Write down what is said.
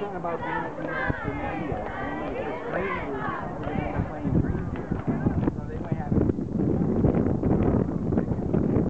thing about being at the media. It's crazy.